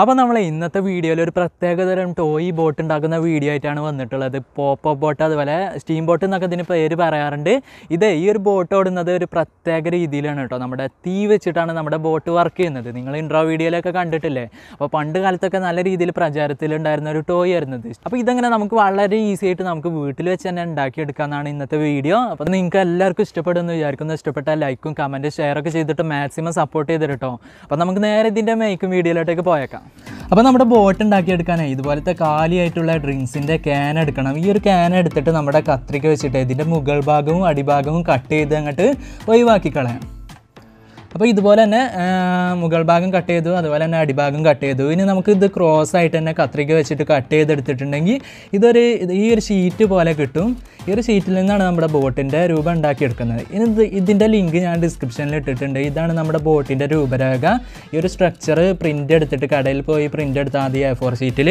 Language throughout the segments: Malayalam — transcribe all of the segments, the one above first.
അപ്പോൾ നമ്മൾ ഇന്നത്തെ വീഡിയോയിൽ ഒരു പ്രത്യേകതരം ടോയ് ബോട്ട് ഉണ്ടാക്കുന്ന വീഡിയോ ആയിട്ടാണ് വന്നിട്ടുള്ളത്. പോപ്പ് ബോട്ട് അതുപോലെ സ്റ്റീം ബോട്ട് എന്നൊക്കെ ഇതിന് പേര് പറയാറുണ്ട്. ഇത് ഈ ഒരു ബോട്ട് ഓടുന്നത് ഒരു പ്രത്യേക രീതിയിലാണ് കേട്ടോ. നമ്മുടെ തീ വെച്ചിട്ടാണ് നമ്മുടെ ബോട്ട് വർക്ക് ചെയ്യുന്നത്. നിങ്ങൾ ഇൻട്രോ വീഡിയോയിലൊക്കെ കണ്ടിട്ടില്ലേ? അപ്പോൾ പണ്ട് കാലത്തൊക്കെ നല്ല രീതിയിൽ പ്രചാരത്തിലുണ്ടായിരുന്ന ഒരു ടോയ് ആയിരുന്നത് അപ്പോൾ ഇതങ്ങനെ നമുക്ക് വളരെ ഈസി ആയിട്ട് നമുക്ക് വീട്ടിൽ വെച്ച് തന്നെ ഉണ്ടാക്കിയെടുക്കാമെന്നാണ് ഇന്നത്തെ വീഡിയോ അപ്പോൾ നിങ്ങൾക്ക് എല്ലാവർക്കും ഇഷ്ടപ്പെടുമെന്ന് വിചാരിക്കുന്നു. ഇഷ്ടപ്പെട്ട ലൈക്കും കമന്റ് ഷെയറൊക്കെ ചെയ്തിട്ട് മാക്സിമം സപ്പോർട്ട് ചെയ്തിട്ടോ അപ്പോൾ നമുക്ക് നേരെ ഇതിന്റെ മേക്കും വീഡിയോയിലോട്ടേക്ക് പോയേക്കാം. അപ്പോൾ നമ്മുടെ ബോട്ട് ഉണ്ടാക്കിയെടുക്കാനായി ഇതുപോലത്തെ കാലിയായിട്ടുള്ള ഡ്രിങ്ക്സിന്റെ ക്യാൻ എടുക്കണം. ഈ ഒരു ക്യാൻ എടുത്തിട്ട് നമ്മുടെ കത്രിക വെച്ചിട്ട് ഇതിന്റെ മുകൾ ഭാഗവും അടിഭാഗവും കട്ട് ചെയ്ത് അങ്ങോട്ട് ഒഴിവാക്കി കളയാം അപ്പോൾ ഇതുപോലെ തന്നെ മുകൾ ഭാഗം കട്ട് ചെയ്തു അതുപോലെ തന്നെ അടിഭാഗം കട്ട് ചെയ്തു. ഇനി നമുക്ക് ഇത് ക്രോസ് ആയിട്ട് തന്നെ കത്രിക വെച്ചിട്ട് കട്ട് ചെയ്തെടുത്തിട്ടുണ്ടെങ്കിൽ ഇതൊരു ഈ ഒരു ഷീറ്റ് പോലെ കിട്ടും. ഈ ഒരു ഷീറ്റിൽ നിന്നാണ് നമ്മുടെ ബോട്ടിന്റെ രൂപം ഉണ്ടാക്കിയെടുക്കുന്നത്. ഇനി ഇത് ഇതിന്റെ ലിങ്ക് ഞാൻ ഡിസ്ക്രിപ്ഷനിൽ ഇട്ടിട്ടുണ്ട്. ഇതാണ് നമ്മുടെ ബോട്ടിന്റെ രൂപരേഖ. ഈ ഒരു സ്ട്രക്ചർ പ്രിന്റ് എടുത്തിട്ട് കടയിൽ പോയി പ്രിന്റ് എടുത്താൽ മതി എ ഫോർ ഷീറ്റിൽ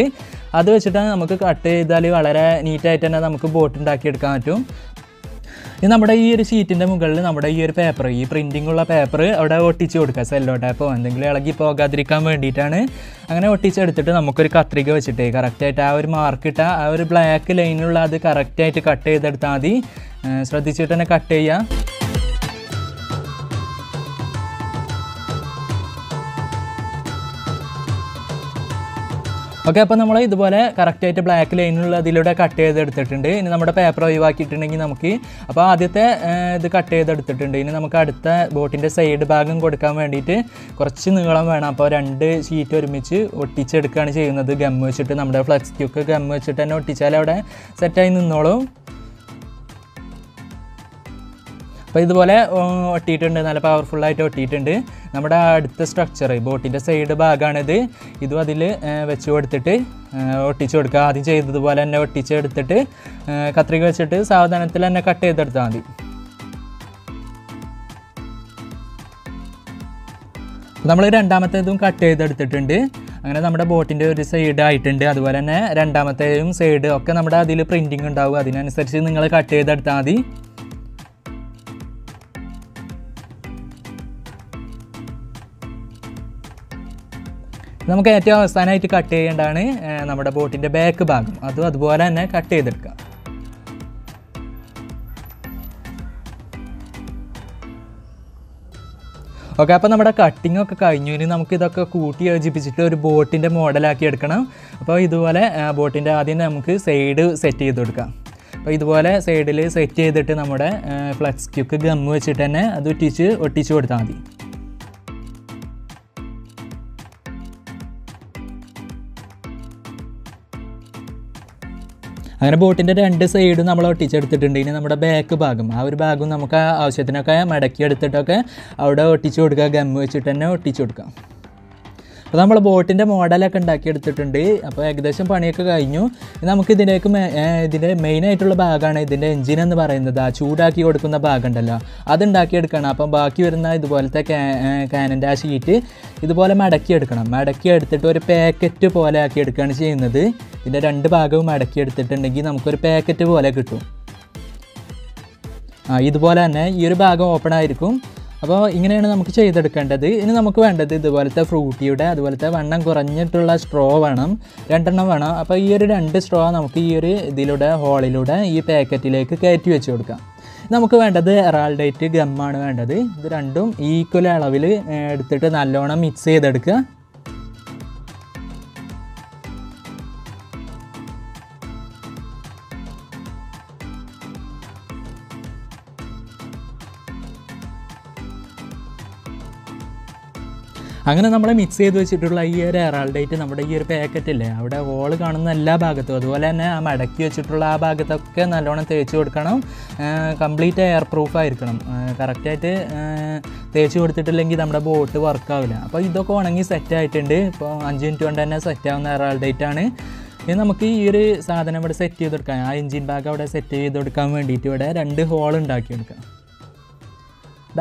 അത് വെച്ചിട്ടാണ് നമുക്ക് കട്ട് ചെയ്താൽ വളരെ നീറ്റായിട്ട് തന്നെ നമുക്ക് ബോട്ട് ഉണ്ടാക്കിയെടുക്കാൻ പറ്റും. ഇത് നമ്മുടെ ഈ ഒരു ഷീറ്റിന്റെ മുകളിൽ നമ്മുടെ ഈ ഒരു പേപ്പർ ഈ പ്രിന്റിംഗ് ഉള്ള പേപ്പർ അവിടെ ഒട്ടിച്ച് കൊടുക്കുക. സെല്ലോ ടാപ്പോ എന്തെങ്കിലും ഇളകി പോകാതിരിക്കാൻ വേണ്ടിയിട്ടാണ് അങ്ങനെ ഒട്ടിച്ചെടുത്തിട്ട് നമുക്കൊരു കത്രിക വെച്ചിട്ട് കറക്റ്റായിട്ട് ആ ഒരു മാർക്ക് ഇട്ട ആ ഒരു ബ്ലാക്ക് ലൈനുള്ള അത് കറക്റ്റായിട്ട് കട്ട് ചെയ്തെടുത്താൽ മതി. ശ്രദ്ധിച്ചിട്ട് തന്നെ കട്ട് ചെയ്യുക ഓക്കെ അപ്പോൾ നമ്മൾ ഇതുപോലെ കറക്റ്റായിട്ട് ബ്ലാക്ക് ലൈനുള്ള അതിലൂടെ കട്ട് ചെയ്തെടുത്തിട്ടുണ്ട്. ഇനി നമ്മുടെ പേപ്പർ ഒഴിവാക്കിയിട്ടുണ്ടെങ്കിൽ നമുക്ക് അപ്പോൾ ആദ്യത്തെ ഇത് കട്ട് ചെയ്തെടുത്തിട്ടുണ്ട്. ഇനി നമുക്ക് അടുത്ത ബോട്ടിന്റെ സൈഡ് ഭാഗം കൊടുക്കാൻ വേണ്ടിയിട്ട് കുറച്ച് നീളം വേണം. അപ്പോൾ രണ്ട് ഷീറ്റ് ഒരുമിച്ച് ഒട്ടിച്ചെടുക്കുകയാണ് ചെയ്യുന്നത്. ഗം വെച്ചിട്ട് നമ്മുടെ ഫ്ലക്സ് ക്യൂക്ക് ഗം വെച്ചിട്ട് തന്നെ ഒട്ടിച്ചാൽ അവിടെ സെറ്റായി നിന്നോളും. അപ്പോൾ ഇതുപോലെ ഒട്ടിയിട്ടുണ്ട്. നല്ല പവർഫുള്ളായിട്ട് ഒട്ടിയിട്ടുണ്ട്. നമ്മുടെ അടുത്ത സ്ട്രക്ചർ ബോട്ടിന്റെ സൈഡ് ഭാഗമാണിത് ഇതും അതിൽ വെച്ച് കൊടുത്തിട്ട് ഒട്ടിച്ചു കൊടുക്കുക. ആദ്യം ചെയ്തതുപോലെ തന്നെ ഒട്ടിച്ചെടുത്തിട്ട് കത്രിക വെച്ചിട്ട് സാവധാനത്തിൽ തന്നെ കട്ട് ചെയ്തെടുത്താൽ മതി. നമ്മൾ രണ്ടാമത്തേതും കട്ട് ചെയ്തെടുത്തിട്ടുണ്ട്. അങ്ങനെ നമ്മുടെ ബോട്ടിന്റെ ഒരു സൈഡ് ആയിട്ടുണ്ട്. അതുപോലെ തന്നെ രണ്ടാമത്തേയും സൈഡ് ഒക്കെ നമ്മുടെ അതിൽ പ്രിന്റിങ് ഉണ്ടാവും. അതിനനുസരിച്ച് നിങ്ങൾ കട്ട് ചെയ്തെടുത്താൽ മതി. നമുക്ക് ഏറ്റവും അവസാനമായിട്ട് കട്ട് ചെയ്യേണ്ടതാണ് നമ്മുടെ ബോട്ടിന്റെ ബാക്ക് ഭാഗം. അതും അതുപോലെ തന്നെ കട്ട് ചെയ്തെടുക്കുക. ഓക്കെ അപ്പോൾ നമ്മുടെ കട്ടിംഗ് ഒക്കെ കഴിഞ്ഞു. ഇനി നമുക്ക് ഇതൊക്കെ കൂട്ടി യോജിപ്പിച്ചിട്ട് ഒരു ബോട്ടിന്റെ മോഡലാക്കി എടുക്കണം. അപ്പോൾ ഇതുപോലെ ബോട്ടിന്റെ ആദ്യം നമുക്ക് സൈഡ് സെറ്റ് ചെയ്ത് കൊടുക്കാം. അപ്പോൾ ഇതുപോലെ സൈഡിൽ സെറ്റ് ചെയ്തിട്ട് നമ്മുടെ ഫ്ലക്സ് ക്യൂക്ക് ഗമ്മ് വെച്ചിട്ട് തന്നെ അത് ഒട്ടിച്ച് ഒട്ടിച്ച് കൊടുത്താൽ മതി. അങ്ങനെ ബോട്ടിന്റെ രണ്ട് സൈഡും നമ്മൾ ഒട്ടിച്ചെടുത്തിട്ടുണ്ട്. ഇനി നമ്മുടെ ബാക്ക് ഭാഗം. ആ ഒരു ഭാഗം നമുക്ക് ആവശ്യത്തിനൊക്കെ മടക്കി എടുത്തിട്ടൊക്കെ അവിടെ ഒട്ടിച്ചു കൊടുക്കുക. ഗം വെച്ചിട്ട് തന്നെ ഒട്ടിച്ചു കൊടുക്കാം. അപ്പോൾ നമ്മൾ ബോട്ടിന്റെ മോഡലൊക്കെ ഉണ്ടാക്കിയെടുത്തിട്ടുണ്ട്. അപ്പോൾ ഏകദേശം പണിയൊക്കെ കഴിഞ്ഞു. നമുക്ക് മെയിൻ ഇതിന്റെ മെയിനായിട്ടുള്ള ഭാഗമാണ് ഇതിന്റെ എഞ്ചിൻ എന്ന് പറയുന്നത്. ആ ചൂടാക്കി കൊടുക്കുന്ന ഭാഗം ഉണ്ടല്ലോ അത് ഉണ്ടാക്കിയെടുക്കണം. അപ്പം ബാക്കി വരുന്ന ഇതുപോലത്തെ കാനന്റെ ആ ഷീറ്റ് ഇതുപോലെ മടക്കി എടുക്കണം. മടക്കി എടുത്തിട്ട് ഒരു പാക്കറ്റ് പോലെ ആക്കി എടുക്കുകയാണ് ചെയ്യുന്നത്. ഇതിന്റെ രണ്ട് ഭാഗവും മടക്കി എടുത്തിട്ടുണ്ടെങ്കിൽ നമുക്കൊരു പാക്കറ്റ് പോലെ കിട്ടും. ആ ഇതുപോലെ തന്നെ ഈ ഒരു ഭാഗം ഓപ്പൺ ആയിരിക്കും. അപ്പോൾ ഇങ്ങനെയാണ് നമുക്ക് ചെയ്തെടുക്കേണ്ടത്. ഇനി നമുക്ക് വേണ്ടത് ഇതുപോലത്തെ ഫ്രൂട്ടിയുടെ അതുപോലത്തെ വണ്ണം കുറഞ്ഞിട്ടുള്ള സ്ട്രോ വേണം. രണ്ടെണ്ണം വേണം. അപ്പോൾ ഈ ഒരു രണ്ട് സ്ട്രോ നമുക്ക് ഈ ഒരു ഇതിലൂടെ ഹോളിലൂടെ ഈ പാക്കറ്റിലേക്ക് കയറ്റി വെച്ച് കൊടുക്കാം. നമുക്ക് വേണ്ടത് എറാൾഡേറ്റ് ഗമ്മാണ് വേണ്ടത്. ഇത് രണ്ടും ഈക്വൽ അളവിൽ എടുത്തിട്ട് നല്ലോണം മിക്സ് ചെയ്തെടുക്കുക. അങ്ങനെ നമ്മളെ മിക്സ് ചെയ്ത് വെച്ചിട്ടുള്ള ഈ ഒരു എറാൾഡേറ്റ് നമ്മുടെ ഈ ഒരു പാക്കറ്റില്ലേ അവിടെ ഹോൾ കാണുന്ന എല്ലാ ഭാഗത്തും അതുപോലെ തന്നെ ആ മടക്കി വെച്ചിട്ടുള്ള ആ ഭാഗത്തൊക്കെ നല്ലോണം തേച്ച് കൊടുക്കണം. കംപ്ലീറ്റ് എയർ പ്രൂഫ് ആയിരിക്കണം. കറക്റ്റായിട്ട് തേച്ച് കൊടുത്തിട്ടില്ലെങ്കിൽ നമ്മുടെ ബോട്ട് വർക്കാവില്ല അപ്പോൾ ഇതൊക്കെ ഉണങ്ങി സെറ്റ് ആയിട്ടുണ്ട്. ഇപ്പോൾ അഞ്ച് മിനിറ്റ് കൊണ്ട് തന്നെ സെറ്റ് ആവുന്ന എറാൾഡേറ്റ് ആണ്. ഇനി നമുക്ക് ഈ ഒരു സാധനം ഇവിടെ സെറ്റ് ചെയ്ത് കൊടുക്കാം ആ എഞ്ചിൻ ബാഗ് അവിടെ സെറ്റ് ചെയ്ത് കൊടുക്കാൻ വേണ്ടിയിട്ട് ഇവിടെ രണ്ട് ഹോൾ ഉണ്ടാക്കിയെടുക്കാം. ദാ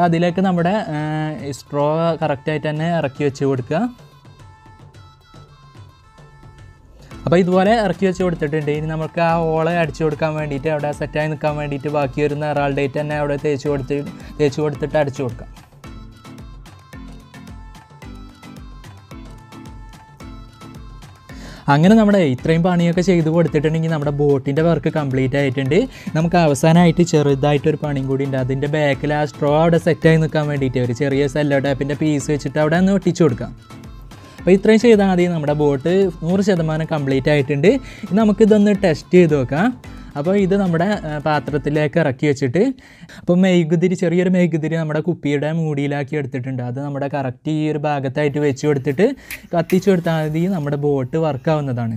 അതിലേക്ക് നമ്മുടെ സ്ട്രോ കറക്റ്റായിട്ട് തന്നെ ഇറക്കി വെച്ച് കൊടുക്കുക. അപ്പോൾ ഇതുപോലെ ഇറക്കി വെച്ച് കൊടുത്തിട്ടുണ്ട്. ഇനി നമുക്ക് ആ ഓളെ അടിച്ചു കൊടുക്കാൻ വേണ്ടിയിട്ട് അവിടെ സെറ്റായി നിൽക്കാൻ വേണ്ടിയിട്ട് ബാക്കി വരുന്ന എറാൾഡേറ്റ് തന്നെ അവിടെ തേച്ച് കൊടുത്ത് തേച്ച് കൊടുത്തിട്ട് അടിച്ചു കൊടുക്കാം. അങ്ങനെ നമ്മുടെ ഇത്രയും പണിയൊക്കെ ചെയ്ത് കൊടുത്തിട്ടുണ്ടെങ്കിൽ നമ്മുടെ ബോട്ടിന്റെ വർക്ക് കംപ്ലീറ്റ് ആയിട്ടുണ്ട്. നമുക്ക് അവസാനമായിട്ട് ചെറുതായിട്ടൊരു പണിയും കൂടി ഉണ്ട്. അതിന്റെ ബാക്കിൽ ആ സ്ട്രോ അവിടെ സെറ്റായി നിൽക്കാൻ വേണ്ടിയിട്ട് ഒരു ചെറിയ സെല്ലോ ടാപ്പിന്റെ പീസ് വെച്ചിട്ട് അവിടെ ഒന്ന് ഒട്ടിച്ചു കൊടുക്കാം. അപ്പോൾ ഇത്രയും ചെയ്താൽ മതി. നമ്മുടെ ബോട്ട് നൂറ് ശതമാനം കംപ്ലീറ്റ് ആയിട്ടുണ്ട്. നമുക്കിതൊന്ന് ടെസ്റ്റ് ചെയ്ത് നോക്കാം. അപ്പോൾ ഇത് നമ്മുടെ പാത്രത്തിലേക്ക് ഇറക്കി വെച്ചിട്ട് അപ്പോൾ മെഴുകുതിരി ചെറിയൊരു മെഴുകുതിരി നമ്മുടെ കുപ്പിയുടെ മൂടിയിലാക്കി എടുത്തിട്ടുണ്ട്. അത് നമ്മുടെ കറക്റ്റ് ഈ ഒരു ഭാഗത്തായിട്ട് വെച്ച് കൊടുത്തിട്ട് കത്തിച്ചു കൊടുത്താൽ മതി നമ്മുടെ ബോട്ട് വർക്കാവുന്നതാണ്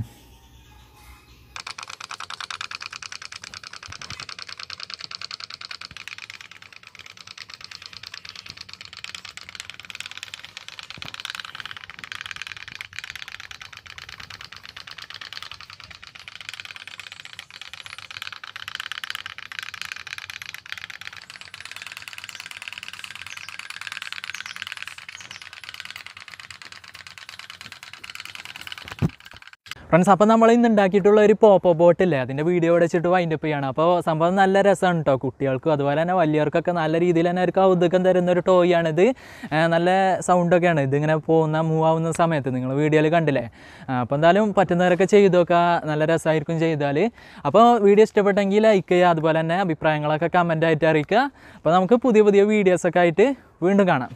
ഫ്രണ്ട്സ് അപ്പോൾ നമ്മൾ ഇന്ന് ഉണ്ടാക്കിയിട്ടുള്ള ഒരു പോപ്പോ ബോട്ടില്ലേ അതിന്റെ വീഡിയോ അടച്ചിട്ട് വൈൻഡ് അപ്പ് ചെയ്യണം. അപ്പോൾ സംഭവം നല്ല രസമാണ് കേട്ടോ കുട്ടികൾക്കും അതുപോലെ തന്നെ വലിയവർക്കൊക്കെ നല്ല രീതിയിൽ തന്നെ ഒരു കൗതുകം തരുന്ന ഒരു ടോയ് ആണിത്. നല്ല സൗണ്ടൊക്കെയാണ് ഇതിങ്ങനെ പോകുന്ന മൂവ് ആവുന്ന സമയത്ത് നിങ്ങൾ വീഡിയോയിൽ കണ്ടില്ലേ? അപ്പോൾ എന്തായാലും പറ്റുന്നവരൊക്കെ ചെയ്ത് നോക്കുക നല്ല രസമായിരിക്കും ചെയ്താൽ അപ്പോൾ വീഡിയോ ഇഷ്ടപ്പെട്ടെങ്കിൽ ലൈക്ക് ചെയ്യുക. അതുപോലെ തന്നെ അഭിപ്രായങ്ങളൊക്കെ കമന്റ് ആയിട്ട് അറിയിക്കുക. അപ്പോൾ നമുക്ക് പുതിയ പുതിയ വീഡിയോസൊക്കെ ആയിട്ട് വീണ്ടും കാണാം.